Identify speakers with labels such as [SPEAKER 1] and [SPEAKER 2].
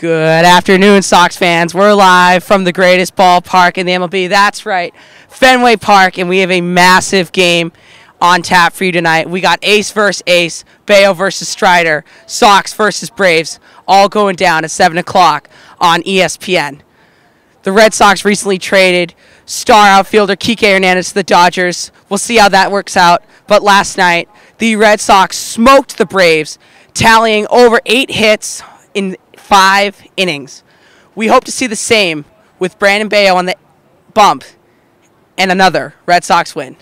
[SPEAKER 1] Good afternoon, Sox fans. We're live from the greatest ballpark in the MLB. That's right, Fenway Park, and we have a massive game on tap for you tonight. We got Ace versus Ace, Bello versus Strider, Sox versus Braves, all going down at 7 o'clock on ESPN. The Red Sox recently traded star outfielder Kike Hernandez to the Dodgers. We'll see how that works out. But last night, the Red Sox smoked the Braves, tallying over eight hits in five innings. We hope to see the same with Brandon Bello on the bump and another Red Sox win.